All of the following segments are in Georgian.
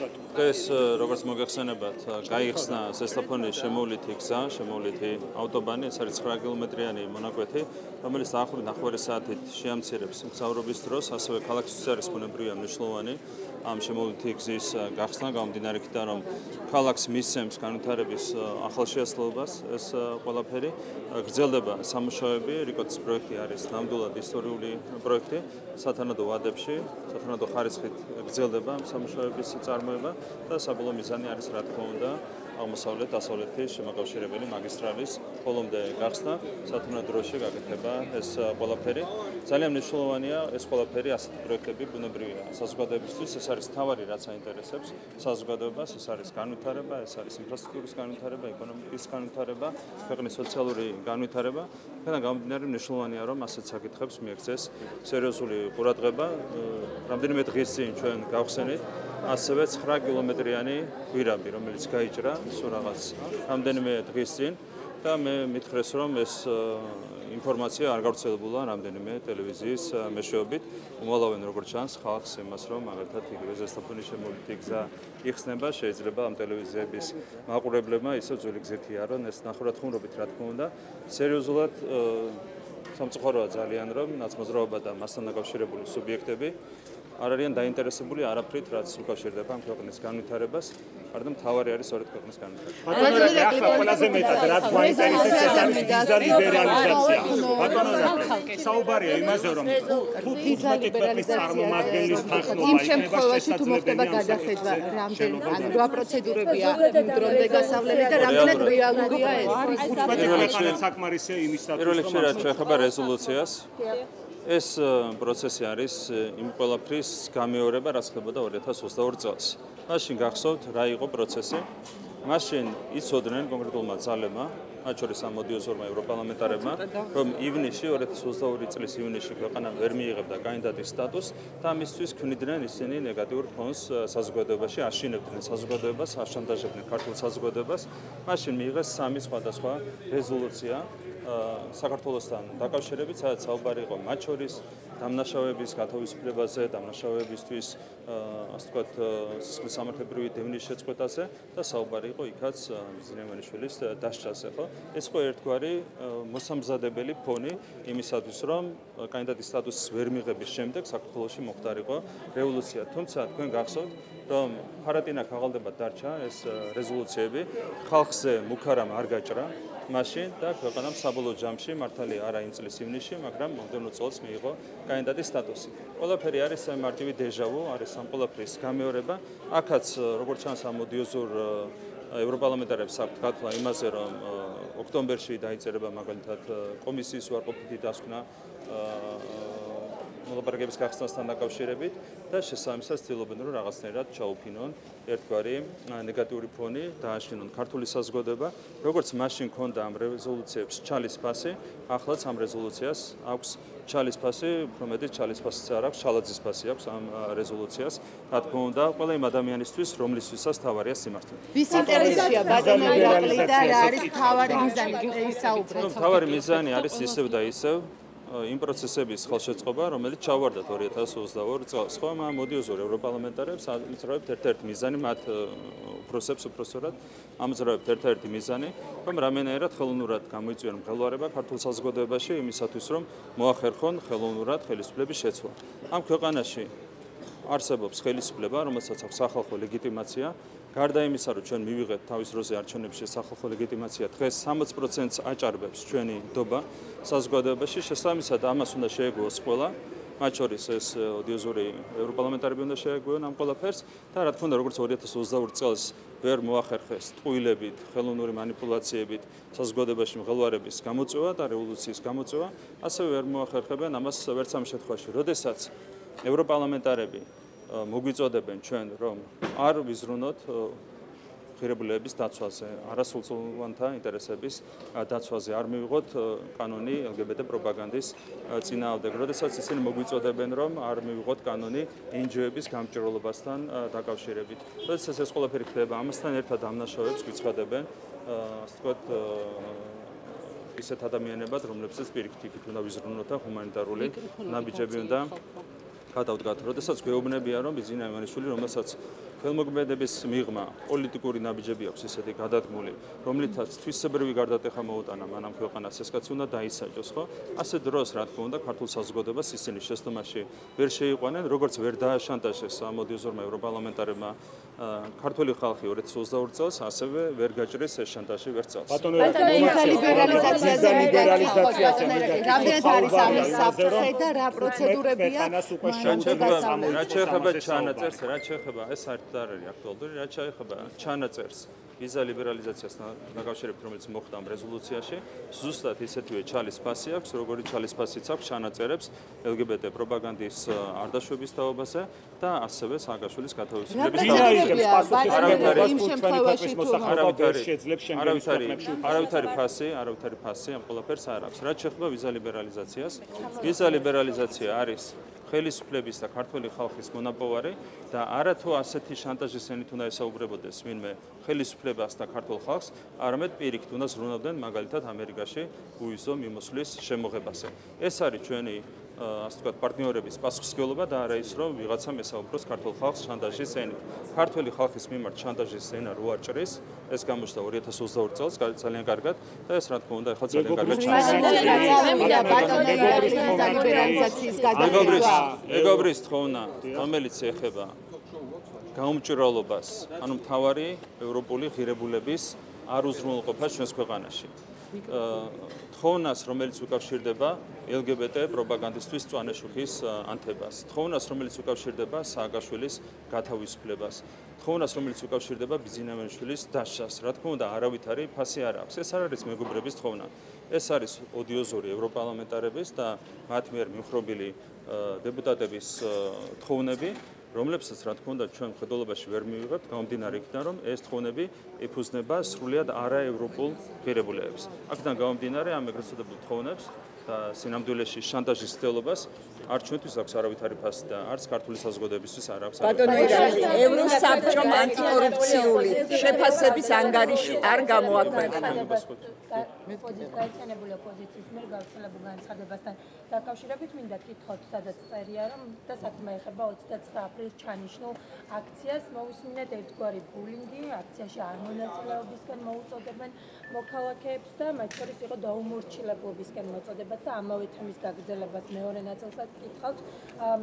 დღეს როგორც მოგეხსენებათ, გაიხსნა სესტაფონის შემოვლითი გზა, შემოვლითი ავტობანი, ეს არის 9 კილომეტრიანი მონაკვეთი, რომელიც დაახლოებით 9 საათით შეამცირებს მგზავრობის დროს, ასევე ქალაქის არის ბუნებრივია მნიშვნელოვანი ამ შემოვლითი გზის გახსნა გამომდინარე იქიდან, რომ ქალაქს მისცემს განვითარების ახალშეცლობას ეს ყველაფერი. გრძელდება სამუშაოები, რიკოტის პროექტი არის ნამდვილად ისტორიული პროექტი, სათანადო ვადებში, სათანადო ხარისხით გრძელდება სამუშაოების წარმოება და საბოლოო მიზანი არის რა თქმა უნდა აღმოსავლეთ დასავლეთის შემოგავშერებელი მაგისტრალის ხოლომდე გახსნა. სათანადო დროში გაკეთება ეს ყველაფერი. ძალიან მნიშვნელოვანია ეს ყველაფერი ასეთი პროექტები ბუნებრივია. საზოგადოებისთვის ეს არის თავარი რაც აინტერესებს. საზოგადოებას ეს არის განვითარება ეს არის ინფრასტრუქტურის განვითარება ეკონომიკის განვითარება ქვეყნის სოციალური განვითარება. და გამომდინარე მნიშვნელოვანია რომ ასეთ საკითხებს მიექცეს სერიოზული ყურადღება. რამდენიმე დღის წინ ჩვენ გავხსენით ასევე 9 კილომეტრიანი გვირაბი რომელიც გაიჭრა სულ რაღაც რამდენიმე დღის წინ და მე მითხრეს რომ ეს ინფორმაცია არ გავრცელებულა რამდენიმე ტელევიზიის მეშვეობით. უმალავენ როგორც ჩანს ხალხს იმას რომ მაგალითად იგივე ზესტაფონის შემოვლითი გზა იხსნება შეიძლება ამ ტელევიზიების მაყურებლებმა ისევ ძველი გზეთი არონ ეს ნახურად ხუმრობით რა თქმა უნდა. სერიოზულად სამწუხაროა ძალიან რომ ნაცმოძრაობა და მასთან დაკავშირებული სუბიექტები არ არიან დაინტერესებული არაფრით, რაც უკავშირდება ამ ქვეყნის განვითარებას, არამედ მთავარი არის სწორედ ქვეყნის განვითარება. ბატონო, ახლა ყველაზე მეტად რაც გვაინტერესებს ეს არის ვიზა ლიბერალიზაცია. ბატონო, საუბარია იმაზე, რომ თუ ვიზა ლიბერალიზაციის თანხმობა იმ შემთხვევაში თუ მოხდება გადახედვა, რამდენ ან რა პროცედურებია დრონდე გასავლელი და რამდენად რეალურია ეს? უცბად ხარ საკმარისია იმისათვის, რომ პირველ რიგში რაც შეეხება რეზოლუციას, ეს პროცესი არის იმ ყველაფრის გამეორება, რაც ხდებოდა 2022 წელს. მაშინ გახსოვთ რა იყო პროცესი? მაშინ იცოდნენ კონკრეტულმა ძალებმა, მათ შორის ამ მოდიოზორმა ევროპარლამენტარებმა, რომ ივნისში 2022 წლის ივნისში ქვეყანა ვერ მიიღებდა კანდიდატის სტატუსს და ამისთვის ქმნიდნენ ისინი ნეგატიურ ფონს საზოგადოებაში, აშინებდნენ საზოგადოებას, აშანტაჟებდნენ ქართულ საზოგადოებას. მაშინ მიიღეს სამი სხვადასხვა რეზოლუცია საქართველოსთან დაკავშირებით, სადაც საუბარი იყო მათ შორის დამნაშავების გათავისუფლებაზე, დამნაშავებისთვის ასე ვთქვათ, სისხლის სამართლებრივი დევნის შეწყვეტაზე და საუბარი იყო იქაც ზინემანიშვილის დასჯაზე, ხო? ეს ხო ერთგვარი მოსამზადებელი ფონი იმისათვის, რომ კანდიდატის სტატუსს ვერ მიღების შემდეგ საქართველოსში მოხდარიყო რევოლუცია. თუმცა თქვენ გახსოვთ, რომ ფარატინა ქაღალდება დარჩა ეს რეზოლუციები, ხალხზე მუქარამ არ გაჭრა მაშინ და ქვეყანამ საბოლოო ჯამში მართალი არა იმ წლის ივნისში, მაგრამ მომდევნო წელს მიიღო კანდიდატის სტატუსი. ყველაფერი არის მარტივი დეჟავუ, არის ამ ყველაფრის გამეორება. აქაც როგორც ჩანს ამ მოდიოზურ ევროპარლამენტარებს აქვს გათვლა იმაზე, რომ ოქტომბერში დაიწერება მაგალითად კომისიის უარყოფითი დასკვნა მოლაპარაკების გახსნასთან დაკავშირებით და შესაბამისად ცდილობენ რომ რაღაცნაირად ჩაუფინონ ერთგვარი ნეგატიური ფონი დააშინონ ქართული საზოგადოება როგორც მაშინ ქონდა ამ რეზოლუციებს ჩალის ფასი ახლაც ამ რეზოლუციას აქვს ჩალის ფასი უფრო მეტი ჩალის ფასიც არ აქვს ჩალაძის ფასი აქვს ამ რეზოლუციას. რა თქმა უნდა ყველა იმ ადამიანისთვის რომლისთვისაც თავარია სიმართლე. ვის ინტერესია ბატონები და რა არის თავარი მიზანი ისაუბრეთ თავარი მიზანი არის ისევ და ისევ იმ პროცესების ხელშეწყობა, რომელიც ჩავარდათ 2022 წელს. ხო, ამ მოდიოზურ ევროპარლამენტარებს ამძრავებთ ერთ-ერთი მიზანი მათ უპროსებს უპროსორად ამძრავებთ ერთ-ერთი მიზანი, რომ რამენერად ხელოვნურად გამოიწვიონ მღელვარება ქართულ საზოგადოებაში იმისათვის, რომ მოახერხონ ხელოვნურად ხელისუფლების შეცვლა. ამ ქვეყანაში არსებობს ხელისუფლება, რომელსაც აქვს სახალხო ლეგიტიმაცია. გარდა იმისა, რომ ჩვენ მივიღეთ თავის როზე არჩევნებში სახალხო ლეგიტიმაცია, დღეს 60%-ს აჭარბებს ჩვენი დობა საზოგადოებაში, შესაბამისად ამას უნდა შეეგუოს ყველა. მათ შორის ეს ოდიოზური ევროპარლამენტარები უნდა შეეგუონ ამ ყველაფერს და რა თქმა უნდა როგორც 2022 წელს ვერ მოახერხეს ტყუილებით, ხელოვნური манипуляციებით საზოგადოებაში მღელვარების გამოწვევა და რევოლუციის გამოწვევა, ასევე ვერ მოახერხებენ ამას ვერც ამ შემთხვევაში, როდესაც ევროპარლამენტარები მოგვიწოდებენ ჩვენ რომ არ ვიზრუნოთ ღირებულების დაცვაზე, არასრულწლოვანთა ინტერესების დაცვაზე არ მივიღოთ კანონი LGBT პროპაგანდის წინააღმდეგ. როდესაც ისინი მოგვიწოდებენ რომ არ მივიღოთ კანონი NGO-ების გამჭირვალობასთან დაკავშირებით. როდესაც ეს ყველაფერი ხდება, ამასთან ერთად დამნაშავებს გვიცხადებენ, ასე ვთქვათ, ისეთ ადამიანებად, რომლებსაც პირიქით იქით უნდა ვიზრუნოთ და ჰუმანიტარული ნაბიჯები უნდა გადავდგათ. როდესაც გვეუბნებიან, რომ ბიზინა ივანიშვილი, რომელსაც ხელმოქმედების მიღმა პოლიტიკური ნაბიჯები აქვს ისეთი გადადგმული, რომლითაც თვისებრივი გარდატეხა მოუტანა მანამ ქვეყანას, ესკაც უნდა დაისაჯოს, ხო? ასე დროს, რა თქმა უნდა, ქართულ საზოგადოებას ისინი შეცდომაში ვერ შეიყვანენ, როგორც ვერ დააშანტაჟეს ამოდიოზორმა ევროპარლამენტარებმა ქართული ხალხი 2022 წელს, ასევე ვერ გაჭრეს ეს შანტაჟი ვერ წელს. ბატონო, ლიბერალიზაციაზე ლიბერალიზაციაზე რამდენად არის ამის საფრთხე და რა პროცედურებია? რა შეიძლება ჩანაწერს, რა შეიძლება ეს არის და არის აქტუალური, რა შეიძლება ჩანაწერს. ვიზა ლიბერალიზაციასთან დაკავშირებით, რომელიც მოხდა ამ რეზოლუციაში, ზუსტად ისეთივე ჩალის ფასი აქვს, როგორი ჩალის ფასიც აქვს ჩანაწერებს LGBT პროპაგანდის არდაშვების თაობაზე და ასევე სააგაშვილის გათავისუფლების თაობაზე. არავითარი ფასი, არავითარი ფასი ამ ყველაფერს არ აქვს. რაც შეეხება ვიზა ლიბერალიზაციას, ვიზა ლიბერალიზაცია არის ხელისუფლების და ქართული ხალხის მონაპოვარი და არათუ ასეთი შანტაჟის ენით უნდა ესაუბრებოდეს ვინმე ხელისუფლებას და ქართულ ხალხს, არამედ პირიქით უნდა ზრუნავდნენ მაგალითად ამერიკაში უიზო მიმოსვლის შემოღებაზე. ეს არის ჩვენი ასე ვთქვათ, პარტნიორების პასუხისგებლობა და არა ის, რომ ვიღაცა მესაუბროს ქართულ ხალხს შანტაჟის ენით. ქართული ხალხის მიმართ შანტაჟის ენა რო არჭრის, ეს გამოჩნდა 2022 წელს ძალიან კარგად და ეს რა თქმა უნდა ახლა ძალიან კარგად ჩანს. მეგობრის თხოვნა, რომელიც ეხება გაუმჭრელობას, ანუ მთავარი ევროპული ღირებულების არ უზრუნველყოფას ჩვენს ქვეყანაში. თხოვნას, რომელიც უკავშირდება LGBT პროპაგანდისტვის წვანეშუქის ანთებას, თხოვნას, რომელიც უკავშირდება სააგაშვილის გათავისუფლებას, თხოვნას, რომელიც უკავშირდება ბიზინამენშვილის დაშას. რა თქმა უნდა, არავითარი ფასი არ აქვს. ეს არ არის მეგობრების თხოვნა. ეს არის ოდიოზური ევროპარლამენტარების და მათ მიერ მიხრობილი დეპუტატების თხოვნები, რომლებსაც რა თქმა უნდა ჩვენ ხედულობაში ვერ მივიღებთ, გამომდინარე იქიდან, რომ ეს თხოვნები ეფუძნება სრულიად არაევროპულ ღირებულებებს. აქედან გამომდინარე ამ ეგრეთ წოდებულ თხოვნებს და სინამდვილეში შანტაჟის ცდელობას არ ჩვენთვის აქვს არავითარი ფასი და არც ქართული საზოგადოებისთვის არ აქვს. ბატონო ევროსაბჭომ ანტიკორუფციული შეფასების ანგარიში არ გამოაქვეყნა. პოზიციონებული ოპოზიციის მიერ გავრცელებულ განცხადებასთან დაკავშირებით მინდა კითხოთ, სადაც წერია, რომ და საქმე ეხება 29 აპრილს ჩანიშნულ აქციას, მოვისმინეთ ერთგვარი ბულინგი, აქციაში არ მონაწილეობისგან მოუწოდებენ მოქალაქეებს და მათ შორის იყო დაუმორჩილებლობისგან მოწოდება და ამავე თემის გაგრძელებას მეორე ნაწილსაც კითხავთ.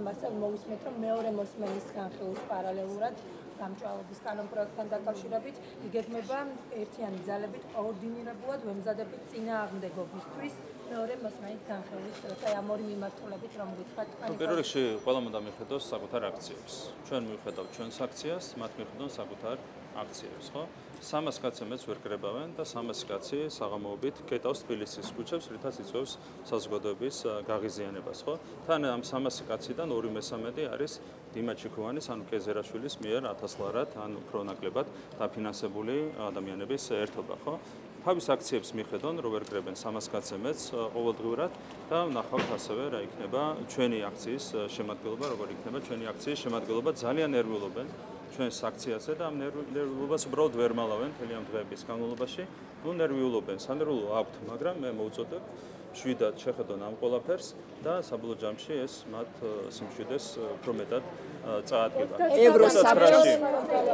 მასე მოვისმენთ, რომ მეორე მოსმენის განხილვის პარალელურად გამჭვალობის კანონპროექტთან დაკავშირებით იგეგმება ერთიანი ძალებით კოორდინირებულად ვემზადებით წინააღმდეგობისთვის მეორე მოსმენით განხილვის და ამ ორი მიმართულებით რომ გითხრათ ანუ პირველ რიგში ყველა უნდა მიხედოს საკუთარ აქციებს. ჩვენ მივხედავთ ჩვენს აქციას მათ მიხედონ საკუთარ აქციებს ხო 300 კაცი მეც ვერ კრებავენ და 300 კაცი საღამოობით კეტავს თბილისის ქუჩებს, რითაც იწვევს საზოგადოების გაღიზიანებას, ხო? თან ამ 300 კაციდან 2/3 არის დიმაჩი ქოვანის, ანუ კეზერაშვილის მიერ 1000 ლარად, ან უფრო ნაკლებად დაფინანსებული ადამიანების ერთობა, ხო? თავის აქციებს მიხედონ, რომ ვერ კრებენ 300 კაცი მეც ყოველდღურად და ნახავთ ასევე რა იქნება ჩვენი აქციის შემადგენლობა, როგორ იქნება ჩვენი აქციის შემადგენლობა, ძალიან ნერვიულობენ. ჩვენს აქციაზე და ამ ნერვიულობას უბრალოდ ვერ მალავენ მთელი ამ დღეების განმავლობაში. ნუ ნერვიულობენ, სანერვიულო აქვთ, მაგრამ მე მოვუწოდებ შვიდად შეხედონ ამ ყველაფერს და საბოლოო ჯამში ეს მათ სიმშვიდეს უფრო მეტად წაადგება. ევროსაბჭოს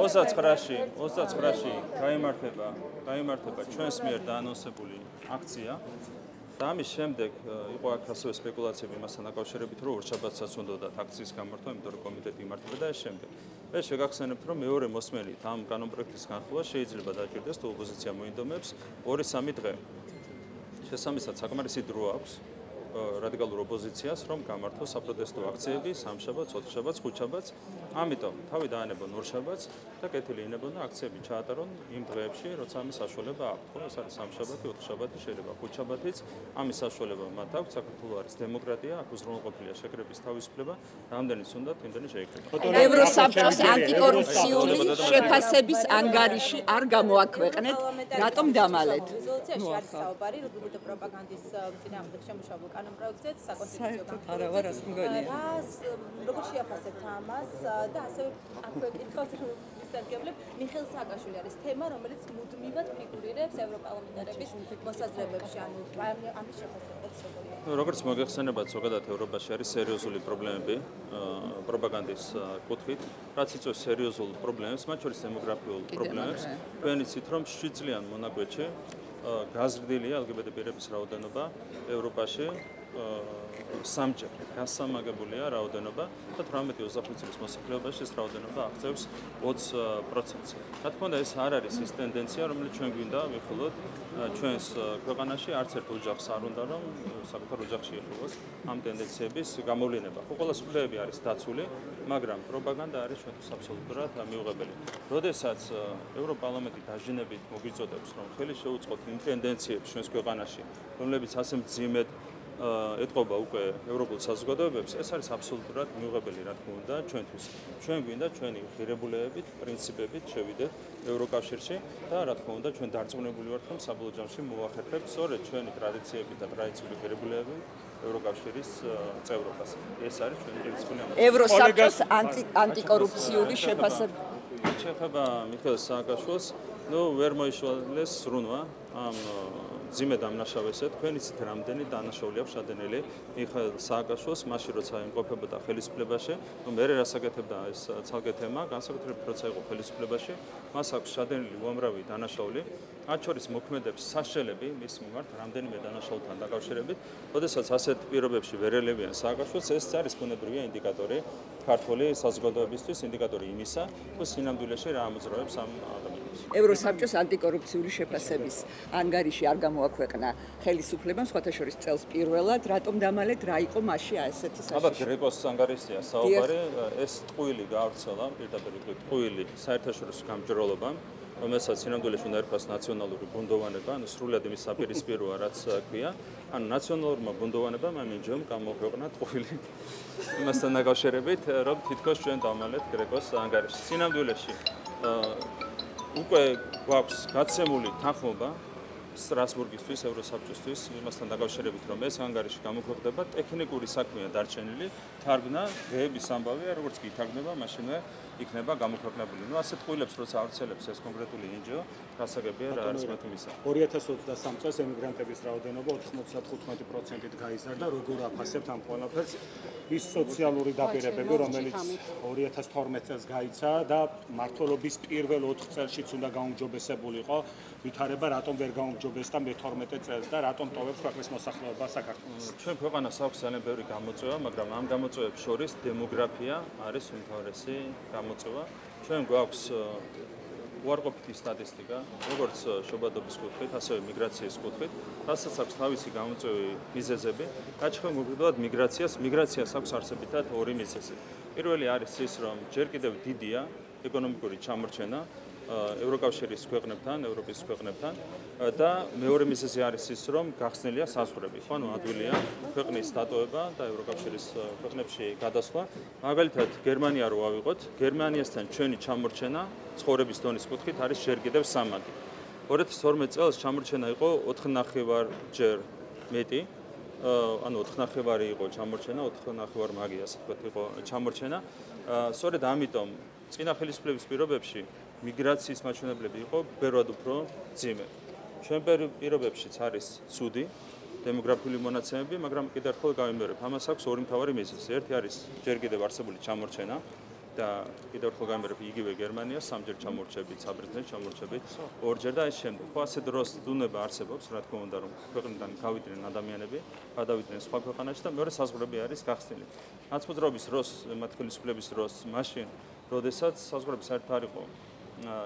29-ში, 29-ში გამართება, გამართება ჩვენს მიერ დაანონსებული აქცია. და ამის შემდეგ იყო აქ ასევე სპეკულაციები მასთან დაკავშირებით, რომ ორშაბათსაც უნდა აქციის გამართვა, იმიტომ რომ კომიტეტი იმართება და ეს შემდეგ. მე შეგახსენებთ, რომ მეორე მოსმენით ამ კანონპროექტის განხილვა შეიძლება დაჭირდეს თუ ოპოზიცია მოინდომებს 2-3 დღე. შესაბამისად, საკმარისი დრო აქვს რადიკალურ ოპოზიციას, რომ გამართოს საპროტესტო აქციები სამშაბათს, ოთხშაბათს, ხუთშაბათს. ამიტომ თავი დაანებონ ორშაბათს და კეთილი ინებონ და აქციები ჩაატარონ იმ დღეებში, როცა ამის საშუალება აქვს. ხო, ეს არის სამშაბათი, ოთხშაბათი, შეიძლება ხუთშაბათიც. ამის საშუალება მათ აქვს. საქართველოს არის დემოკრატია, აქ უზრუნველყოფილია შეკრების თავისუფლება. რამდენიც უნდა, იმდენი შეიკრება. ევროსაბჭოს ანტიკორუფციული შეფასების ანგარიში არ გამოაქვეყნეთ, რატომ დამალეთ? რეზოლუციაში არის საუბარი რუბლუტო პროპაგანდის წინააღმდეგ შემუშავებულ კანონპროექტზეც საკონსტიტუციო განხილვა. არა, ვარას მგონია. რას როგორ შეაფასებთ ამას და ასევე აქვე კითხავთ რომ სარგებლებ მიხეილ სააკაშვილი არის თემა რომელიც მუდმივად ფიგურირებს ევროპარლამენტარების მოსაზრებებში ანუ ამის შეფასებაც როგორია ну როგორც მოგეხსენებათ ზოგადად ევროპაში არის სერიოზული პრობლემები პროპაგანდის კუთხით რაც იწვევს სერიოზულ პრობლემებს მათ შორის დემოგრაფიულ პრობლემებს თქვენ იცით რომ შვიდწლიან მონაკვეთში გაზრდილია ლგბტ პირების რაოდენობა ევროპაში სამჯერ გასამაგებულია რაოდენობა და 18-25 წლის მოსახლეობაში ეს რაოდენობა აღწევს 20%-ს. რა თქმა უნდა, ეს არ არის ის ტენდენცია, რომელიც ჩვენ გვინდა ვიხილოთ ჩვენს ქვეყანაში, არც ერთ ოჯახს არ უნდა რომ საკუთარ ოჯახში ეხულოს ამ ტენდენციების გამოვლინება. ხო, ყველა სფეროები არის დაცული, მაგრამ პროპაგანდა არის ჩვენთვის აბსოლუტურად მიუღებელი. როდესაც ევროპარლამენტი დაჟინებით მოგვიწოდებს, რომ ხელი შეუწყოთ იმ ტენდენციებს ჩვენს ქვეყანაში, რომლებიც ასე მძიმედ ეთყობა უკვე ევროპულ საზოგადოებებს, ეს არის აბსოლუტურად მიუღებელი, რა თქმა უნდა, ჩვენთვის. ჩვენ გვინდა ჩვენი ღირებულებებით, პრინციპებით შევიდეთ ევროკავშირში და რა თქმა უნდა, ჩვენ დარწმუნებული ვართ, რომ საბოლოო ჯამში მოახერხებთ სწორედ ჩვენი ტრადიციები და ტრადიციული ღირებულებები ევროკავშირის წევრობას. ეს არის ჩვენი პრინციპული ამბავი. ევროსაბჭოს ანტიკორუფციული შეფასება. შეხება მიხეილ სააკაშვილს, ну, ვერ მოიშვალეს სრუნვა ამ ძიმე დამნაშავესე თქვენ იცით რამდენი დანაშაული აქვს შადენელი მიხაილ სააკაშვილს მაშინ როცა იმყოფებოდა ხელისუფლებაში ნუ მე რასაკეთებდა ეს ცალკე თემა განსაკუთრებით როცა იყო ხელისუფლებაში მას აქვს შადენელი უამრავი დანაშაული მათ შორის მოქმედებს საშელები მის მიმართ რამდენიმე დანაშაულთან დაკავშირებით. ოდესაც ასეთ პირობებში ვერელებიან სააკაშვილს ეს არის ფუნებრივია ინდიკატორი ქართული საზოგადოებისთვის ინდიკატორი იმისა თუ სინამდვილეში რა ამოძრავებს ამ ადამიანს ევროსაბჭოს ანტიკორუფციული შეფასების ანგარიში არ გამოაქვეყნა ხელისუფლებამ სხვათა შორის წელს პირველად რატომ დამალეთ რა იყო მასში ასეთი საშიში აბა გრეკოს ანგარიშია საუბარი. ეს ტყუილი გავრცელა პირდაპირ ტყუილი საერთაშორისო გამჭრელობამ რომელსაც სინამდვილეში უნდა ერქვას ნაციონალური ბუნდოვანება, ანუ სრულად იმის საპირისპიროა, რაც ქვია. ანუ ნაციონალურმა ბუნდოვანებამ ამინჯომ გამოქვეყნა ტყუილი იმასთან დაკავშირებით, რომ თითქოს ჩვენ დავმალეთ გრეკოს ანგარიში. სინამდვილეში უკვე გვაქვს გაცემული თანხმობა სტრასბურგისთვის, ევროსაბჭოსთვის იმასთან დაკავშირებით, რომ ეს ანგარიში გამოქვეყნდება, ტექნიკური საქმეა დარჩენილი, თარგმნა დღეების ამბავია, როგორც კი თარგმნება, მაშინვე იქნება გამოქვეყნებული. ნუ ასეთ ყვილებს როცა ავრცელებს ეს კონკრეტული NGO, გასაგებია რა არის მათი მისია. 2023 წელს ემიგრანტების რაოდენობა 95%-ით გაიზარდა, როგორ აფასებთ ამ ყველაფერს? ის სოციალური დაპირებები, რომელიც 2012 წელს გაიცა და მართლობის პირველ 4 წელშიც უნდა გაუმჯობესებულიყო, ვითარება რატომ ვერ გაუმჯობესდა მე-12 წელს და რატომ ტოვებს ქვეყნის მოსახლეობა საქართველოს? ჩვენ ქვეყანას აქვს ძალიან ბევრი გამოწვევა, მაგრამ ამ გამოწვევებს შორის დემოგრაფია არის უმთავრესი გამოწვევა. ჩვენ გვაქვს უარყოფითი სტატისტიკა, როგორც შობადობის კუთხით, ასევე მიგრაციის კუთხით, რასაც აქვს თავისი გამოწვევი მიზეზები. გაჩვენ მოგვიდოდ მიგრაციას, მიგრაციას აქვს არსებითად ორი მიზეზი. პირველი არის ის, რომ ჯერ კიდევ დიდია ეკონომიკური ჩამორჩენა, ევროკავშირის ქვეყნებთან, ევროპის ქვეყნებთან და მეორე მიზეზი არის ის, რომ გახსნილია საზღვრები, ანუ ადვილია ქვეყნის დატოვება და ევროკავშირის ქვეყნებში გადასვლა. მაგალითად, გერმანია რო ავიღოთ, გერმანიასთან ჩვენი ჩამორჩენა ცხოვრების დონის კუთხით არის ჯერ კიდევ სამაგი. 2012 წელს ჩამორჩენა იყო 4.5 ჯერ მეტი. ანუ 4.5 იყო ჩამორჩენა, 4.5 მაგია, ასე ვთქვათ, იყო ჩამორჩენა. სწორედ ამიტომ წინა ხელისუფლების პირობებში მიგრაციის მაჩვენებლები იყო ბევრად უფრო ძიმე. ჩვენ პირობებშიც არის ცუდი დემოგრაფიული მონაცემები, მაგრამ კიდევ ერთხელ გავიმეორებ, ამას აქვს ორი მთავარი მიზეზი. ერთი არის ჯერ კიდევ არსებული ჩამორჩენა და კიდევ ერთხელ გამერებ იგივე გერმანია სამჯერ ჩამორჩებით, საბრიტანეთში ჩამორჩებით, ორჯერ და ეს შემდეგ. ხო ასე დროს დუნება არსებობს, რა თქმა უნდა, რომ ქვეყნიდან გავიდნენ ადამიანები, გადავიდნენ სხვა ქვეყანაში და მეორე საზღვრები არის გახსნილი. ნაცმოძრაობის დროს, მათ ხელისუფლების დროს, მაშინ, როდესაც საზღვრები საერთოდ არ იყო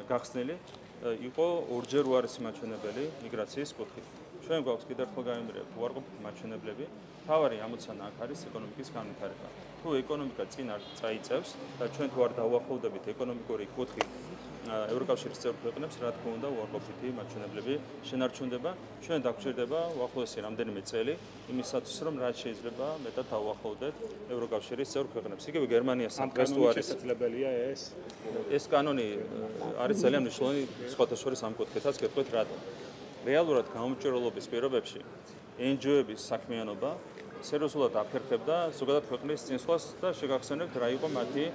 გახსნილი იყო ორჯერ უარესი მაჩვენებელი მიგრაციის კუთხით. ჩვენ გვაქვს კიდევ ერთხელ გამიმერებ უარყოფითი მაჩვენებლები. თავარი ამოცანა აქ არის ეკონომიკის განვითარება. თუ ეკონომიკა წინ არ წაიწევს და ჩვენ თუ არ დავუახლოვდებით ეკონომიკური კუთხით ევროკავშირის წევრ ქვეყნებს, რა თქმა უნდა, უარყოფითი მაჩვენებლები შენარჩუნდება. ჩვენ დაგვჭირდება უახლოესი რამდენიმე წელი იმისათვის, რომ რაც შეიძლება მეტად დავუახლოვდეთ ევროკავშირის წევრ ქვეყნებს. იგივე გერმანიას საფრთხეს თუ არის შესაძლებელია ეს? ეს კანონი არის ძალიან მნიშვნელოვანი სხვათა შორის ამ კუთხითაც გეტყვით რატომ. რეალურად გამომჭრელობის პირობებში NGO-ების საქმიანობა სერიოზულად აფერხებდა ზოგადად ქვეყნის წინსვლას და შეგახსენებთ რა იყო მათი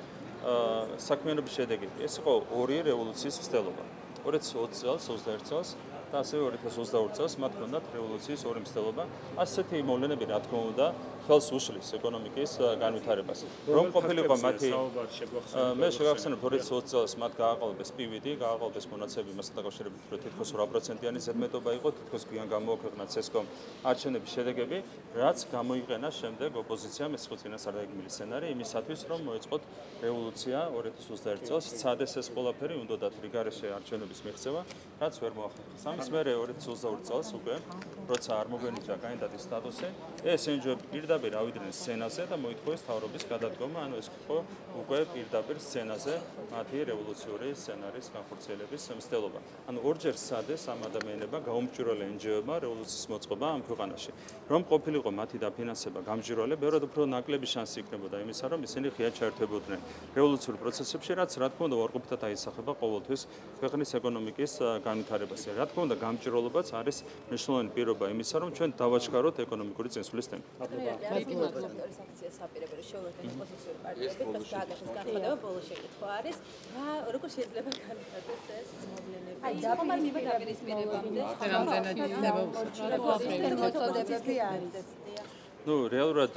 საქმიანობის შედეგი. ეს იყო ორი რევოლუციის მცდელობა. 2020 წელს, 21 წელს და ასევე 2022 წელს მათ ჰქონდათ რევოლუციის ორი მცდელობა. ასეთი მოვლენები, რა თქმა უნდა, ხელს უშლის ეკონომიკის განვითარებას. რომ ყოფილიყო მათი აა, მე შეგახსენებ 2020 წელს მათ გააყალბეს PVD, გააყალბეს მონაცემები მასთან დაკავშირებით, რომ თითქოს 8%-იანი ზედმეტობა იყო, თითქოს გვიან გამოაქვეყნა CESCOM არჩევნების შედეგები, რაც გამოიყენა შემდეგ ოპოზიციამ ეს იყო წინასწარმეტყმელი სცენარი იმისათვის, რომ მოეწყოთ რევოლუცია 2021 წელს, ცადეს ეს ყველაფერი, უნდათ რიგარეშე არჩევნების მიღწევა, რაც ვერ მოახერხეს. ამის მერე 2022 წელს უკვე, როცა არ მოგვენიჭა კანდიდატის სტატუსი, ეს NGO-ები პირდაპირ ავიდნენ სცენაზე და მოითხოვეს თავრობის გადადგომა, ანუ ეს იყო უკვე პირდაპირ სცენაზე მათი რევოლუციური სცენარის განხორციელების მცდელობა. ანუ ორჯერ სადეს ამ ადამიანებმა გაუმჭირვალე NGO-ებმა რევოლუციის მოწყობა ამ ქვეყანაში. რომ ყოფილიყო მათი დაფინანსება გამჭირვალე, ბევრად უფრო ნაკლები შანსი იქნებოდა იმისა, რომ ისინი ღიად ჩაერთვებოდნენ რევოლუციურ პროცესებში, რაც რა თქმა უნდა უარყოფითად აისახება ყოველთვის ქვეყნის ეკონომიკის ა, განვითარებაზე. რა თქმა უნდა, გამჭირვალობაც არის მნიშვნელოვანი პირობა იმისა, რომ ჩვენ დავაჩქაროთ ეკონომიკური წინსვლის ტემპი. დიდი მადლობა ეს აქციას საპირებრო შეუერთდა ოპოზიციური პარტიები, რაც გააკეთეს განხილვა ბოლო შეკითხვა არის, რა როგორ შეიძლება განვითარდეს ეს მოვლენები? აი, დაპირისპირება დაპირისპირებამდე. მოწოდებები არის. ну რეალურად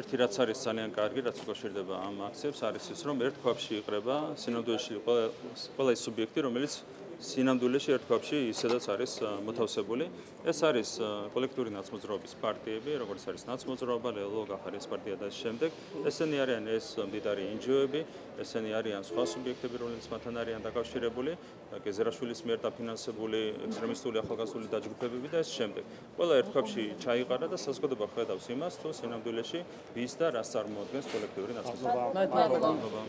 ერთი რაც არის ძალიან კარგი რაც უკავშირდება ამ აქციებს არის ის რომ ერთ ქვაბში იყრება სინამდვილეში ყველა ყველა ის სუბიექტი რომელიც სინამდვილეში ერთ ქვაბში ისედაც არის მოთავსებული. ეს არის კოლექტიური ნაცმოძრაობის პარტიები როგორც არის ნაცმოძრაობა ლელო გახარეს პარტია და შემდეგ. ესენი არიან ეს მდიდარი NGO-ები ესენი არიან სხვა სუბიექტები რომლებიც მათთან არიან დაკავშირებული. გეზერაშვილის მიერ დაფინანსებული ექსტრემისტული ახალგაზრდული დაჯგუფებები და ეს შემდეგ. ყველა ერთ ქვაბში ჩაიყარა და საზოგადოება ხედავს იმას თუ სინამდვილეში ვის და რას წარმოადგენს კოლექტიური ნაცმოძრაობა